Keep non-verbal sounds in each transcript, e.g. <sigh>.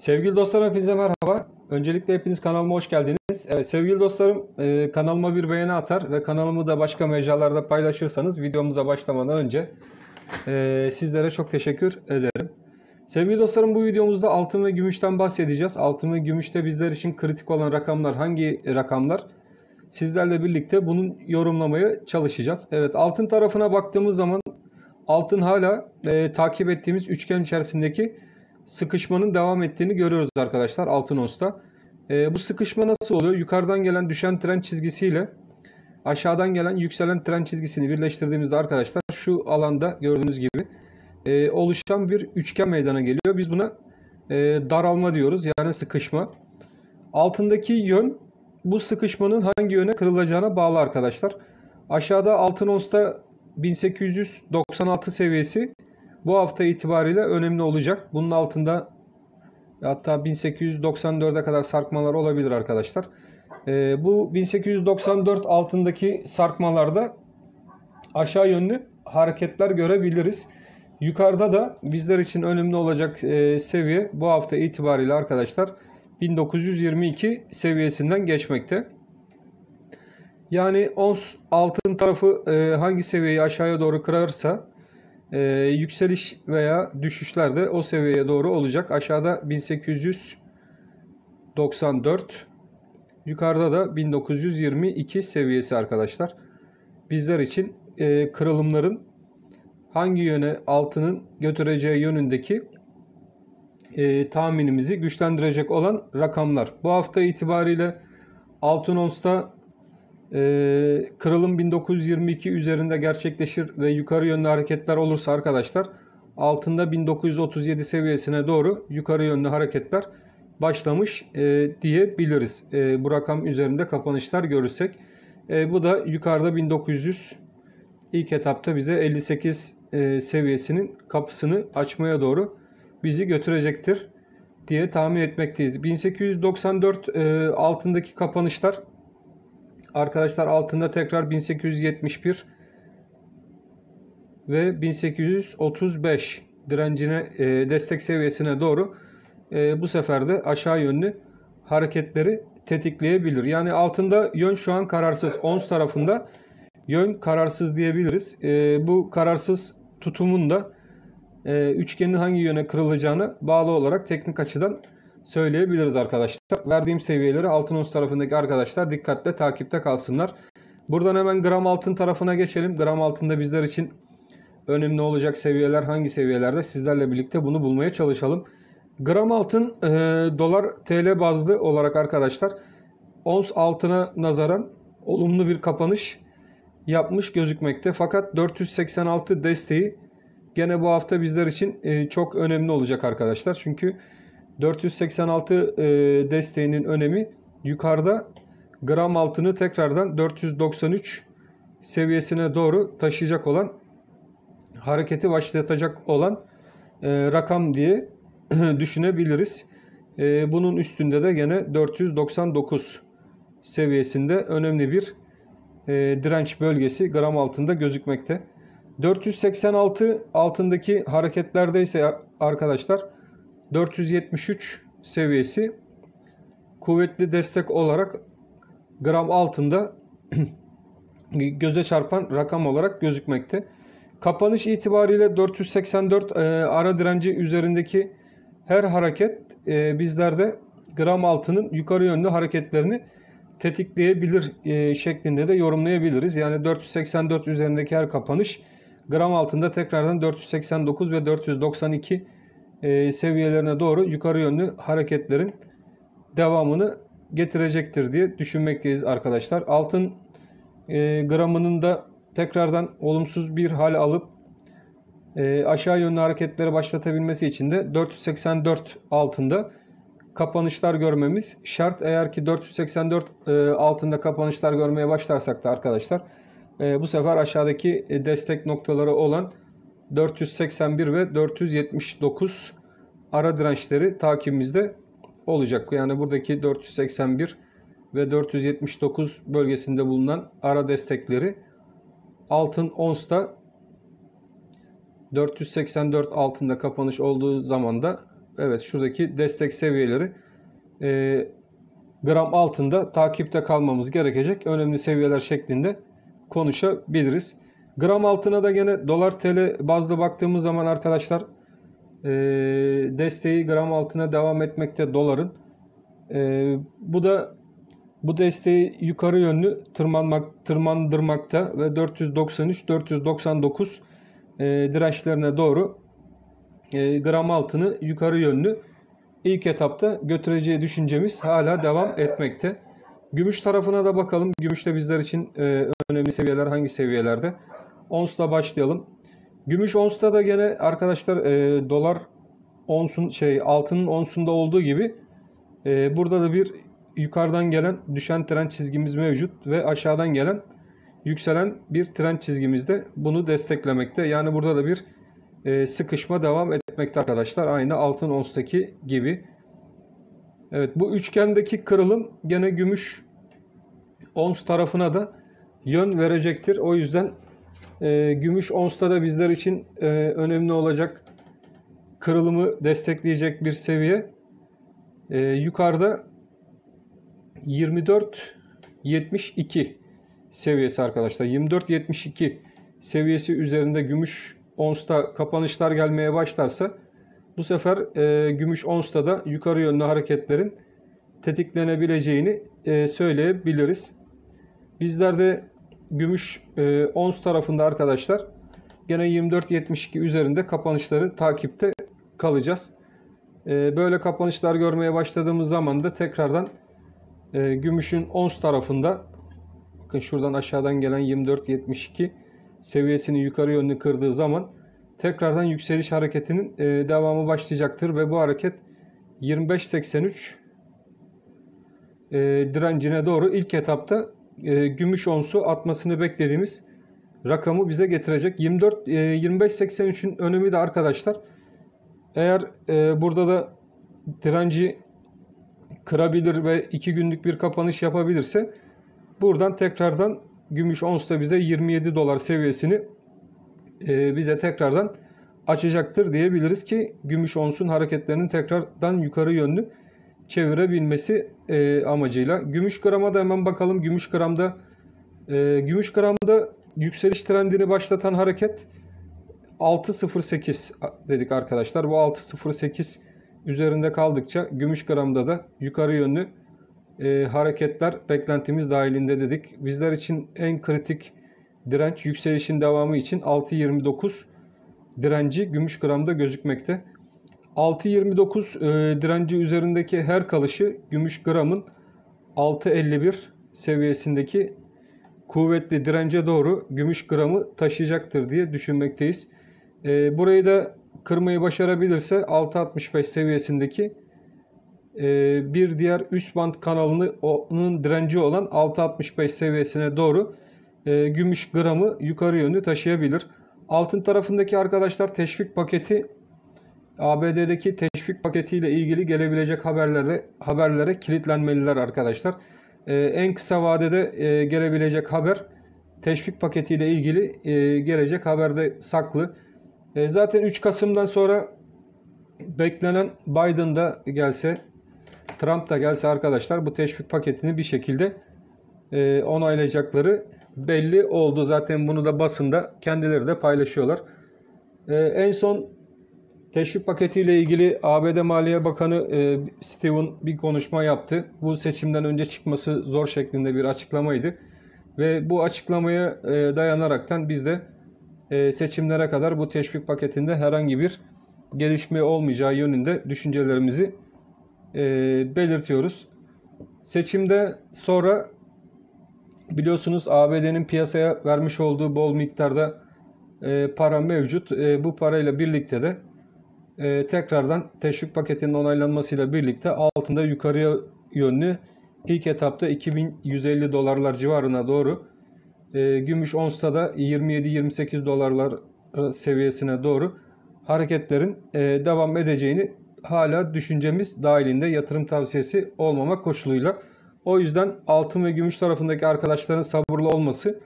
Sevgili dostlar hepinize merhaba. Öncelikle hepiniz kanalıma hoş geldiniz. Evet sevgili dostlarım e, kanalıma bir beğeni atar ve kanalımı da başka mecralarda paylaşırsanız videomuza başlamadan önce e, sizlere çok teşekkür ederim. Sevgili dostlarım bu videomuzda altın ve gümüşten bahsedeceğiz. Altın ve gümüşte bizler için kritik olan rakamlar hangi rakamlar? Sizlerle birlikte bunun yorumlamaya çalışacağız. Evet altın tarafına baktığımız zaman altın hala e, takip ettiğimiz üçgen içerisindeki sıkışmanın devam ettiğini görüyoruz arkadaşlar altın onsta. E, bu sıkışma nasıl oluyor? Yukarıdan gelen düşen trend çizgisiyle aşağıdan gelen yükselen trend çizgisini birleştirdiğimizde arkadaşlar şu alanda gördüğünüz gibi e, oluşan bir üçgen meydana geliyor. Biz buna e, daralma diyoruz yani sıkışma. Altındaki yön bu sıkışmanın hangi yöne kırılacağına bağlı arkadaşlar. Aşağıda altın onsta 1896 seviyesi bu hafta itibariyle önemli olacak. Bunun altında hatta 1894'e kadar sarkmalar olabilir arkadaşlar. Ee, bu 1894 altındaki sarkmalarda aşağı yönlü hareketler görebiliriz. Yukarıda da bizler için önemli olacak e, seviye bu hafta itibariyle arkadaşlar 1922 seviyesinden geçmekte. Yani ons altın tarafı e, hangi seviyeyi aşağıya doğru kırarsa e, yükseliş veya düşüşler de o seviyeye doğru olacak. Aşağıda 1894 yukarıda da 1922 seviyesi arkadaşlar. Bizler için e, kırılımların hangi yöne altının götüreceği yönündeki e, tahminimizi güçlendirecek olan rakamlar. Bu hafta itibariyle altın onsta kırılım 1922 üzerinde gerçekleşir ve yukarı yönlü hareketler olursa arkadaşlar altında 1937 seviyesine doğru yukarı yönlü hareketler başlamış e, diyebiliriz. E, bu rakam üzerinde kapanışlar görürsek. E, bu da yukarıda 1900 ilk etapta bize 58 e, seviyesinin kapısını açmaya doğru bizi götürecektir diye tahmin etmekteyiz. 1894 e, altındaki kapanışlar Arkadaşlar altında tekrar 1871 ve 1835 direncine e, destek seviyesine doğru e, bu sefer de aşağı yönlü hareketleri tetikleyebilir. Yani altında yön şu an kararsız. Ons tarafında yön kararsız diyebiliriz. E, bu kararsız tutumun da e, üçgenin hangi yöne kırılacağını bağlı olarak teknik açıdan söyleyebiliriz arkadaşlar. Verdiğim seviyeleri altın ons tarafındaki arkadaşlar dikkatle takipte kalsınlar. Buradan hemen gram altın tarafına geçelim. Gram altında bizler için önemli olacak seviyeler hangi seviyelerde sizlerle birlikte bunu bulmaya çalışalım. Gram altın e, dolar TL bazlı olarak arkadaşlar ons altına nazaran olumlu bir kapanış yapmış gözükmekte. Fakat 486 desteği gene bu hafta bizler için e, çok önemli olacak arkadaşlar. Çünkü 486 e, desteğinin önemi yukarıda gram altını tekrardan 493 seviyesine doğru taşıyacak olan hareketi başlatacak olan e, rakam diye <clears throat> düşünebiliriz. E, bunun üstünde de gene 499 seviyesinde önemli bir e, direnç bölgesi gram altında gözükmekte. 486 altındaki hareketlerde ise arkadaşlar 473 seviyesi kuvvetli destek olarak gram altında <clears throat> göze çarpan rakam olarak gözükmekte. Kapanış itibariyle 484 e, ara direnci üzerindeki her hareket e, bizlerde gram altının yukarı yönlü hareketlerini tetikleyebilir e, şeklinde de yorumlayabiliriz. Yani 484 üzerindeki her kapanış gram altında tekrardan 489 ve 492 e, seviyelerine doğru yukarı yönlü hareketlerin devamını getirecektir diye düşünmekteyiz arkadaşlar. Altın e, gramının da tekrardan olumsuz bir hal alıp e, aşağı yönlü hareketleri başlatabilmesi için de 484 altında kapanışlar görmemiz şart. Eğer ki 484 e, altında kapanışlar görmeye başlarsak da arkadaşlar bu sefer aşağıdaki destek noktaları olan 481 ve 479 ara dirençleri takibimizde olacak. Yani buradaki 481 ve 479 bölgesinde bulunan ara destekleri altın onsta 484 altında kapanış olduğu zaman da Evet şuradaki destek seviyeleri e, gram altında takipte kalmamız gerekecek önemli seviyeler şeklinde konuşabiliriz. Gram altına da gene dolar TL bazlı baktığımız zaman arkadaşlar e, desteği gram altına devam etmekte doların. E, bu da bu desteği yukarı yönlü tırmanmak tırmandırmakta ve 493 499 e, dirençlerine doğru e, gram altını yukarı yönlü ilk etapta götüreceği düşüncemiz hala devam etmekte. Gümüş tarafına da bakalım. Gümüşte bizler için e, önemli seviyeler hangi seviyelerde? Ons'la başlayalım. Gümüş onsta da gene arkadaşlar e, dolar onsun şey altının onsunda olduğu gibi e, burada da bir yukarıdan gelen düşen trend çizgimiz mevcut ve aşağıdan gelen yükselen bir trend çizgimiz de bunu desteklemekte. Yani burada da bir e, sıkışma devam etmekte arkadaşlar. Aynı altın onstaki gibi. Evet bu üçgendeki kırılım gene gümüş ons tarafına da yön verecektir. O yüzden e, gümüş onsta da bizler için e, önemli olacak kırılımı destekleyecek bir seviye. E, yukarıda 24.72 seviyesi arkadaşlar. 24.72 seviyesi üzerinde gümüş onsta kapanışlar gelmeye başlarsa bu sefer e, gümüş onsta da yukarı yönlü hareketlerin tetiklenebileceğini e, söyleyebiliriz. Bizler de gümüş e, ons tarafında arkadaşlar gene 24.72 üzerinde kapanışları takipte kalacağız. E, böyle kapanışlar görmeye başladığımız zaman da tekrardan e, gümüşün ons tarafında bakın şuradan aşağıdan gelen 24.72 seviyesini yukarı yönlü kırdığı zaman tekrardan yükseliş hareketinin e, devamı başlayacaktır ve bu hareket 25.83 e, direncine doğru ilk etapta e, gümüş onsu atmasını beklediğimiz rakamı bize getirecek. 24 e, 25.83'ün önemi de arkadaşlar eğer e, burada da direnci kırabilir ve 2 günlük bir kapanış yapabilirse buradan tekrardan gümüş ons da bize 27 dolar seviyesini e, bize tekrardan açacaktır diyebiliriz ki gümüş onsun hareketlerinin tekrardan yukarı yönlü çevirebilmesi e, amacıyla. Gümüş grama da hemen bakalım. Gümüş gramda e, gümüş gramda yükseliş trendini başlatan hareket 6.08 dedik arkadaşlar. Bu 6.08 üzerinde kaldıkça gümüş gramda da yukarı yönlü e, hareketler beklentimiz dahilinde dedik. Bizler için en kritik direnç yükselişin devamı için 6.29 direnci gümüş gramda gözükmekte. 6.29 e, direnci üzerindeki her kalışı gümüş gramın 6.51 seviyesindeki kuvvetli dirence doğru gümüş gramı taşıyacaktır diye düşünmekteyiz. E, burayı da kırmayı başarabilirse 6.65 seviyesindeki e, bir diğer üst band kanalının direnci olan 6.65 seviyesine doğru e, gümüş gramı yukarı yönlü taşıyabilir. Altın tarafındaki arkadaşlar teşvik paketi ABD'deki teşvik paketiyle ilgili gelebilecek haberlere haberlere kilitlenmeliler arkadaşlar. Ee, en kısa vadede e, gelebilecek haber teşvik paketiyle ilgili e, gelecek haberde saklı. E, zaten 3 Kasım'dan sonra beklenen Biden da gelse Trump da gelse arkadaşlar bu teşvik paketini bir şekilde e, onaylayacakları belli oldu. Zaten bunu da basında kendileri de paylaşıyorlar. E, en son Teşvik paketiyle ilgili ABD Maliye Bakanı e, Steven bir konuşma yaptı. Bu seçimden önce çıkması zor şeklinde bir açıklamaydı. Ve bu açıklamaya e, dayanaraktan biz de e, seçimlere kadar bu teşvik paketinde herhangi bir gelişme olmayacağı yönünde düşüncelerimizi e, belirtiyoruz. Seçimde sonra biliyorsunuz ABD'nin piyasaya vermiş olduğu bol miktarda e, para mevcut. E, bu parayla birlikte de e, tekrardan teşvik paketinin onaylanmasıyla birlikte altında yukarıya yönlü ilk etapta 2150 dolarlar civarına doğru e, gümüş onsta da 27-28 dolarlar seviyesine doğru hareketlerin e, devam edeceğini hala düşüncemiz dahilinde yatırım tavsiyesi olmamak koşuluyla. O yüzden altın ve gümüş tarafındaki arkadaşların sabırlı olması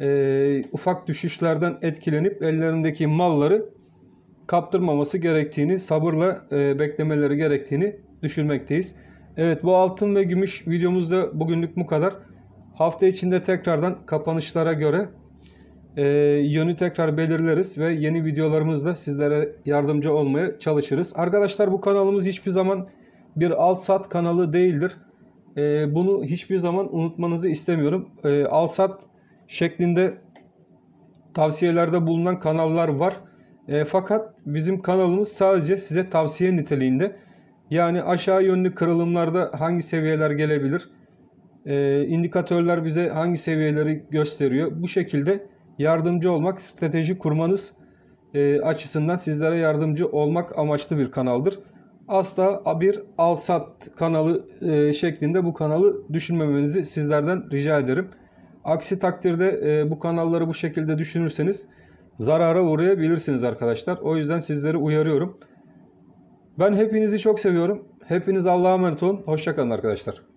e, ufak düşüşlerden etkilenip ellerindeki malları kaptırmaması gerektiğini, sabırla e, beklemeleri gerektiğini düşünmekteyiz. Evet bu altın ve gümüş videomuzda bugünlük bu kadar. Hafta içinde tekrardan kapanışlara göre e, yönü tekrar belirleriz ve yeni videolarımızda sizlere yardımcı olmaya çalışırız. Arkadaşlar bu kanalımız hiçbir zaman bir alt sat kanalı değildir. E, bunu hiçbir zaman unutmanızı istemiyorum. E, alt sat şeklinde tavsiyelerde bulunan kanallar var. E, fakat bizim kanalımız sadece size tavsiye niteliğinde. Yani aşağı yönlü kırılımlarda hangi seviyeler gelebilir? E, indikatörler bize hangi seviyeleri gösteriyor? Bu şekilde yardımcı olmak, strateji kurmanız e, açısından sizlere yardımcı olmak amaçlı bir kanaldır. Asla bir al-sat kanalı e, şeklinde bu kanalı düşünmemenizi sizlerden rica ederim. Aksi takdirde e, bu kanalları bu şekilde düşünürseniz zarara uğrayabilirsiniz arkadaşlar. O yüzden sizleri uyarıyorum. Ben hepinizi çok seviyorum. Hepiniz Allah'a emanet olun. Hoşçakalın arkadaşlar.